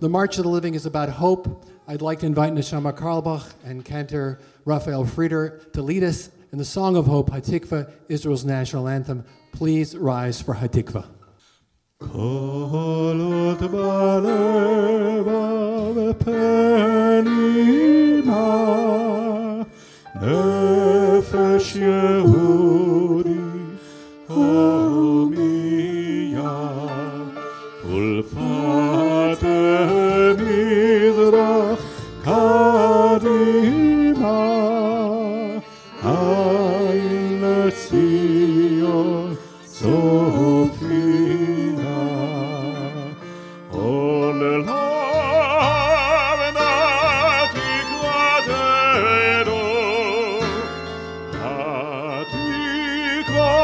The March of the Living is about hope. I'd like to invite Neshama Carlebach and cantor Raphael Frieder to lead us in the Song of Hope, Hatikva, Israel's national anthem. Please rise for Hatikva. Mizrach Kadima Ein Zion Sofina Olelai God.